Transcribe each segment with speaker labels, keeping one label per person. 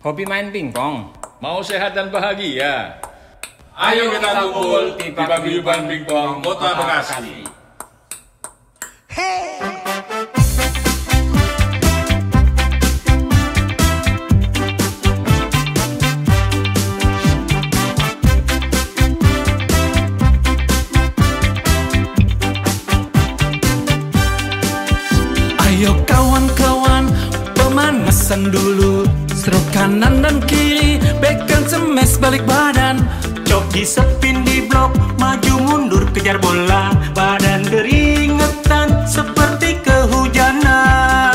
Speaker 1: Hobi main pingpong.
Speaker 2: Mau sehat dan bahagia? Ayo kita kumpul di Paguyuban Pingpong Kota Bekasi.
Speaker 3: Ayo kawan-kawan pemanasan dulu Stroke kanan dan kiri Backhand smash balik badan. Coki sepin di blok Maju mundur kejar bola. Badan keringetan seperti kehujanan.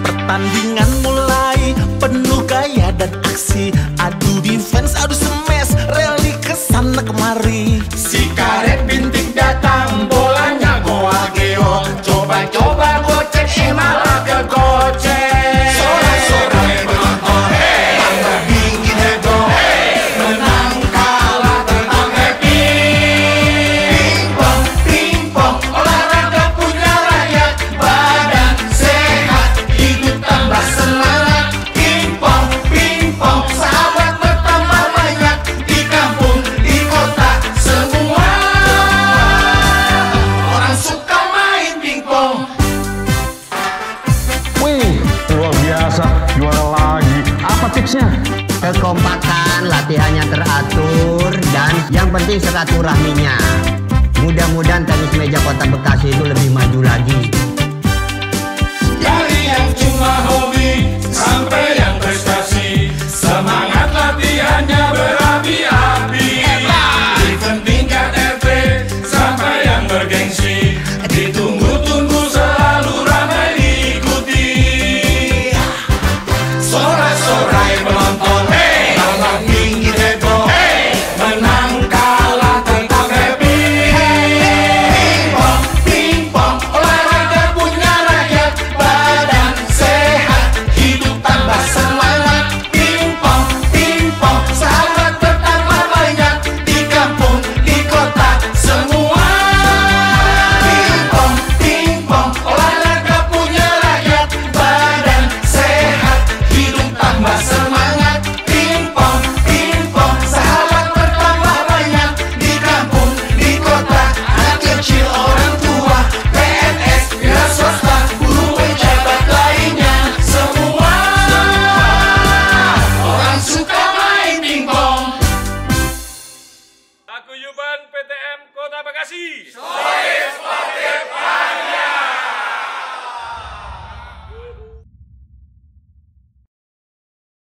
Speaker 3: Pertandingan mulai Penuh gaya dan aksi. Adu defense, adu smash Rally
Speaker 2: ke
Speaker 4: sana kemari tipsnya?
Speaker 5: kekompakan, latihannya teratur, dan yang penting silaturahminya. Mudah-mudahan tenis meja kota Bekasi itu lebih maju lagi. Paguyuban PTM Kota Bekasi. Sohib Partai